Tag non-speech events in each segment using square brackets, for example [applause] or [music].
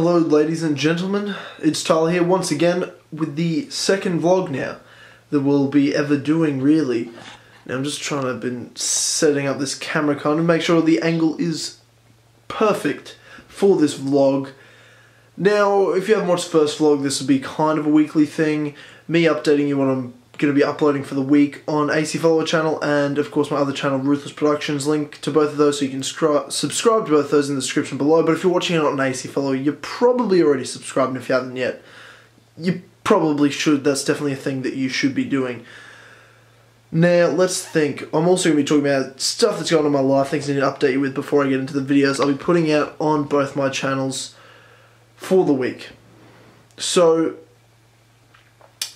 Hello, ladies and gentlemen. It's Tyler here once again with the second vlog now that we'll be ever doing, really. Now, I'm just trying to have been setting up this camera kind of make sure the angle is perfect for this vlog. Now, if you haven't watched the first vlog, this will be kind of a weekly thing. Me updating you I'm going to be uploading for the week on AC Follower channel and of course my other channel Roothless Productions. Link to both of those so you can subscribe to both of those in the description below. But if you're watching it on AC Follower you're probably already subscribed. And if you haven't yet you probably should. That's definitely a thing that you should be doing. Now let's think. I'm also going to be talking about stuff that's going on in my life things I need to update you with before I get into the videos. I'll be putting out on both my channels for the week. So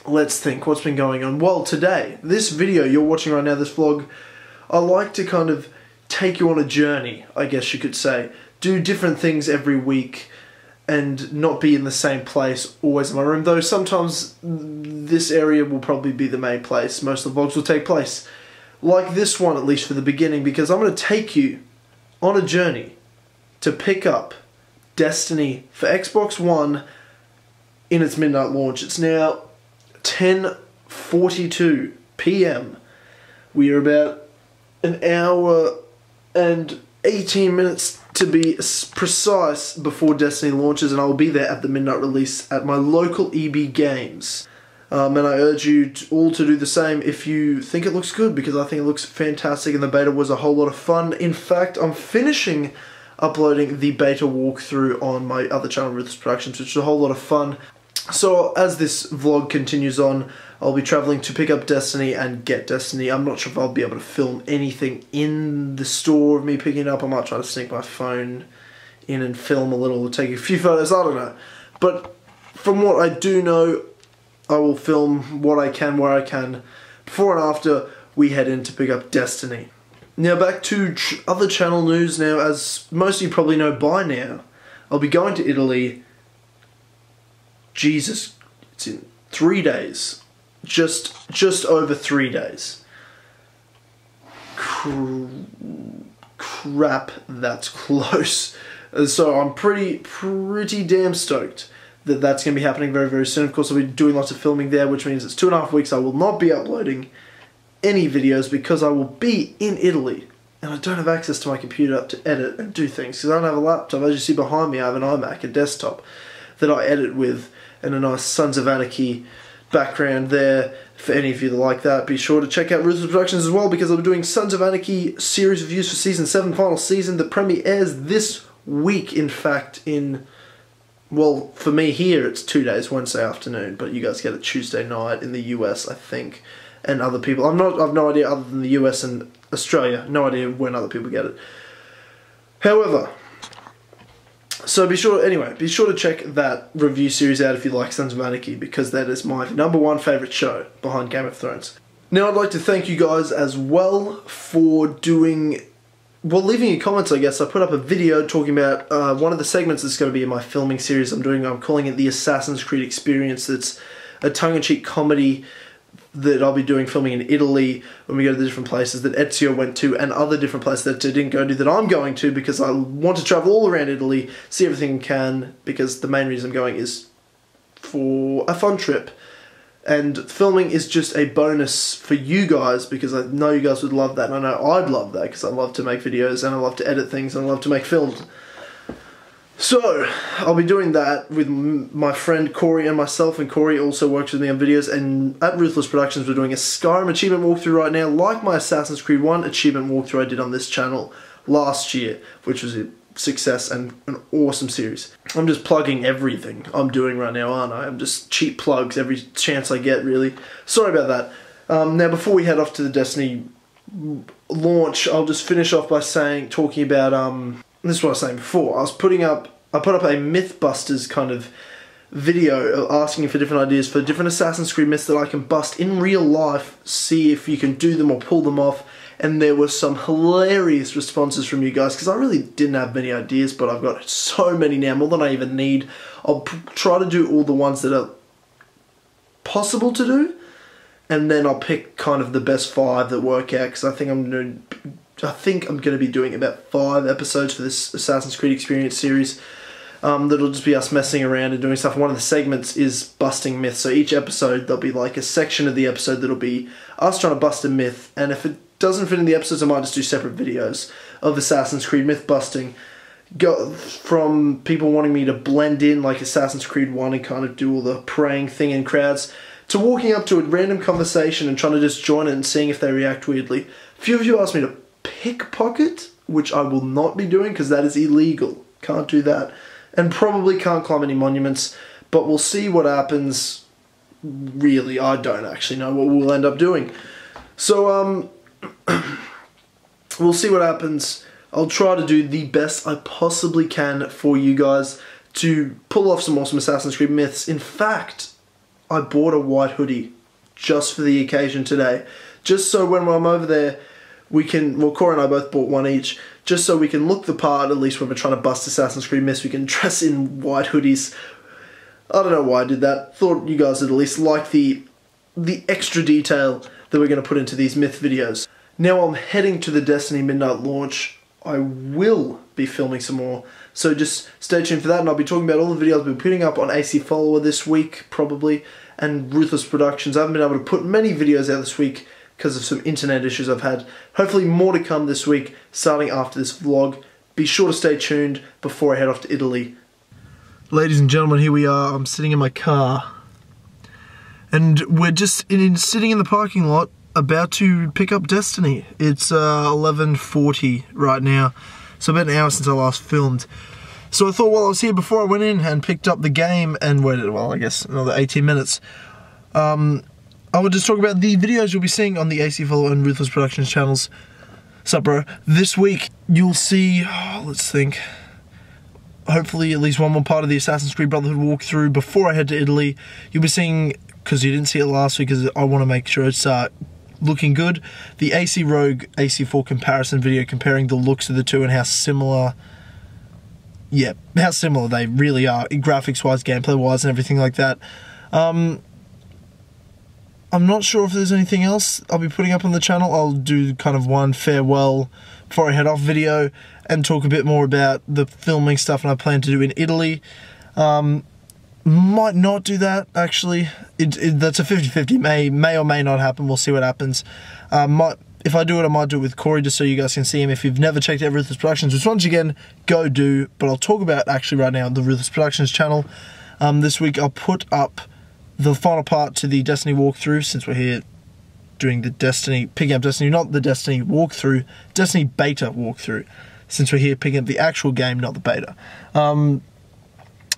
let's think what's been going on. Well, today, this video you're watching right now, this vlog, I like to kind of take you on a journey, I guess you could say. Do different things every week and not be in the same place always in my room. Though sometimes this area will probably be the main place. Most of the vlogs will take place. Like this one, at least for the beginning, because I'm going to take you on a journey to pick up Destiny for Xbox One in its midnight launch. It's now 10:42 p.m. We are about an hour and 18 minutes to be precise before Destiny launches, and I will be there at the midnight release at my local EB Games. Um, and I urge you to, all to do the same if you think it looks good, because I think it looks fantastic, and the beta was a whole lot of fun. In fact, I'm finishing uploading the beta walkthrough on my other channel, Roothless Productions, which is a whole lot of fun. So as this vlog continues on, I'll be traveling to pick up Destiny and get Destiny. I'm not sure if I'll be able to film anything in the store of me picking it up. I might try to sneak my phone in and film a little, take a few [laughs] photos, I don't know. But from what I do know, I will film what I can where I can. Before and after, we head in to pick up Destiny. Now back to ch other channel news now, as most of you probably know by now, I'll be going to Italy Jesus, it's in three days. Just just over three days. crap, that's [laughs] close. So I'm pretty pretty damn stoked that that's going to be happening very very soon. Of course, I'll be doing lots of filming there, which means it's two and a half weeks. I will not be uploading any videos because I will be in Italy and I don't have access to my computer to edit and do things because I don't have a laptop. As you see behind me, I have an iMac, a desktop that I edit with and a nice Sons of Anarchy background there for any of you that like that. Be sure to check out Roothless Productions as well because I'll be doing Sons of Anarchy series reviews for season 7, final season that airs this week, in fact, in. Well, for me here, it's two days, Wednesday afternoon, but you guys get it Tuesday night in the US, I think, and other people. I'm not. I've no idea other than the US and Australia. No idea when other people get it. However, so be sure, anyway, be sure to check that review series out if you like Sons of Anarchy because that is my number one favourite show behind Game of Thrones. Now I'd like to thank you guys as well for doing, well leaving your comments I guess. I put up a video talking about uh, one of the segments that's going to be in my filming series I'm doing. I'm calling it the Assassin's Creed Experience. It's a tongue-in-cheek comedy that I'll be doing filming in Italy when we go to the different places that Ezio went to and other different places that didn't go to that I'm going to because I want to travel all around Italy, see everything I can because the main reason I'm going is for a fun trip. And filming is just a bonus for you guys because I know you guys would love that and I know I'd love that because I love to make videos and I love to edit things and I love to make films. So, I'll be doing that with my friend Corey and myself, and Corey also works with me on videos, and at Roothless Productions we're doing a Skyrim achievement walkthrough right now, like my Assassin's Creed 1 achievement walkthrough I did on this channel last year, which was a success and an awesome series. I'm just plugging everything I'm doing right now, aren't I? I'm just cheap plugs every chance I get, really. Sorry about that. Um, now, before we head off to the Destiny launch, I'll just finish off by saying, talking about, um, this is what I was saying before, I was putting up I put up a Mythbusters kind of video asking for different ideas for different Assassin's Creed myths that I can bust in real life, see if you can do them or pull them off. And there were some hilarious responses from you guys because I really didn't have many ideas, but I've got so many now, more than I even need. I'll try to do all the ones that are possible to do, and then I'll pick kind of the best five that work out because I think I'm going to I think I'm going to be doing about five episodes for this Assassin's Creed Experience series. Um, that'll just be us messing around and doing stuff. One of the segments is busting myths. So each episode, there'll be like a section of the episode that'll be us trying to bust a myth. And if it doesn't fit in the episodes, I might just do separate videos of Assassin's Creed myth busting. Go from people wanting me to blend in like Assassin's Creed 1 and kind of do all the praying thing in crowds to walking up to a random conversation and trying to just join it and seeing if they react weirdly. A few of you asked me to pickpocket, which I will not be doing because that is illegal. Can't do that and probably can't climb any monuments, but we'll see what happens. Really, I don't actually know what we'll end up doing. So, um, [clears throat] we'll see what happens. I'll try to do the best I possibly can for you guys to pull off some awesome Assassin's Creed myths. In fact, I bought a white hoodie just for the occasion today. Just so when I'm over there, we can, well, Corey and I both bought one each just so we can look the part, at least when we're trying to bust Assassin's Creed Myths, we can dress in white hoodies. I don't know why I did that. Thought you guys would at least like the the extra detail that we're going to put into these myth videos. Now I'm heading to the Destiny Midnight launch. I will be filming some more, so just stay tuned for that, and I'll be talking about all the videos been putting up on AC Follower this week, probably, and Roothless Productions. I haven't been able to put many videos out this week because of some internet issues I've had. Hopefully more to come this week, starting after this vlog. Be sure to stay tuned before I head off to Italy. Ladies and gentlemen, here we are. I'm sitting in my car. And we're just in, sitting in the parking lot about to pick up Destiny. It's uh, 11.40 right now. So about an hour since I last filmed. So I thought while I was here before I went in and picked up the game and waited, well, I guess another 18 minutes, um, I will just talk about the videos you'll be seeing on the AC Follow and Roothless Productions channels. Sup, bro? This week, you'll see, oh, [sighs] let's think, hopefully at least one more part of the Assassin's Creed Brotherhood walkthrough before I head to Italy. You'll be seeing, because you didn't see it last week, because I want to make sure it's uh, looking good, the AC Rogue AC4 comparison video comparing the looks of the two and how similar, yeah, how similar they really are, graphics-wise, gameplay-wise, and everything like that. Um, I'm not sure if there's anything else I'll be putting up on the channel. I'll do kind of one farewell before I head off video and talk a bit more about the filming stuff and I plan to do in Italy. Um, might not do that actually. It, it, that's a 50-50. May may or may not happen. We'll see what happens. Uh, might if I do it, I might do it with Corey just so you guys can see him. If you've never checked out Roothless Productions, which once again, go do. But I'll talk about actually right now the Roothless Productions channel. Um, this week I'll put up the final part to the Destiny walkthrough, since we're here doing the Destiny, picking up Destiny, not the Destiny walkthrough, Destiny beta walkthrough, since we're here picking up the actual game, not the beta. Um,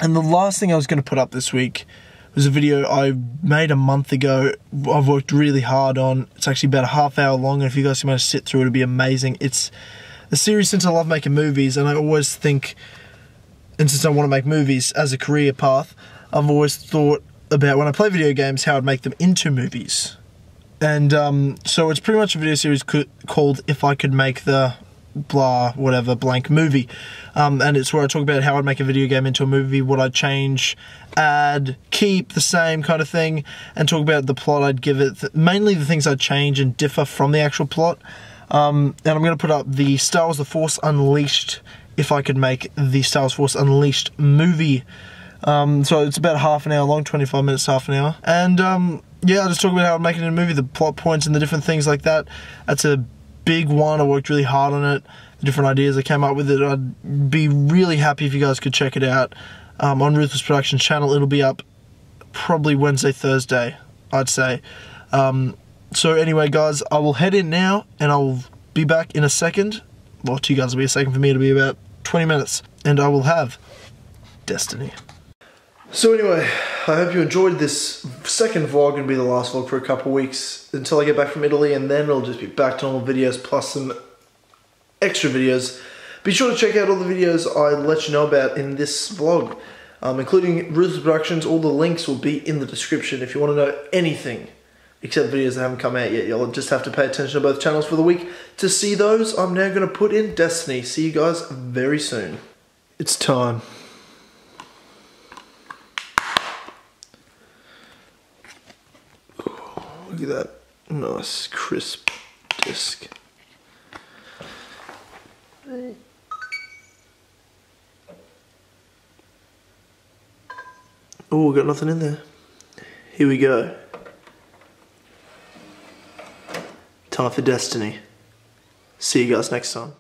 and the last thing I was going to put up this week was a video I made a month ago. I've worked really hard on. It's actually about a half hour long, and if you guys can manage to sit through it, it'd be amazing. It's a series since I love making movies, and I always think, and since I want to make movies as a career path, I've always thought about when I play video games, how I'd make them into movies. And um, so it's pretty much a video series called If I Could Make the blah whatever blank movie. Um, and it's where I talk about how I'd make a video game into a movie what I'd change add keep the same kind of thing and talk about the plot I'd give it mainly the things I'd change and differ from the actual plot. Um, and I'm going to put up the Star Wars The Force Unleashed if I could make the Star Wars Force Unleashed movie um, so it's about half an hour long, 25 minutes, half an hour. And um, yeah, I'll just talk about how I'm making a movie, the plot points and the different things like that. That's a big one. I worked really hard on it. The different ideas I came up with it. I'd be really happy if you guys could check it out um, on Roothless Productions channel. It'll be up probably Wednesday, Thursday, I'd say. Um, so anyway, guys, I will head in now and I'll be back in a second. Well, to you guys will be a second. For me, it'll be about 20 minutes. And I will have Destiny. So anyway, I hope you enjoyed this second vlog and be the last vlog for a couple weeks until I get back from Italy and then it'll just be back to normal videos plus some extra videos. Be sure to check out all the videos I let you know about in this vlog, um, including Roothless Productions. All the links will be in the description if you want to know anything except videos that haven't come out yet. You'll just have to pay attention to both channels for the week to see those. I'm now going to put in Destiny. See you guys very soon. It's time. Look at that nice crisp disc. Oh, got nothing in there. Here we go. Time for Destiny. See you guys next time.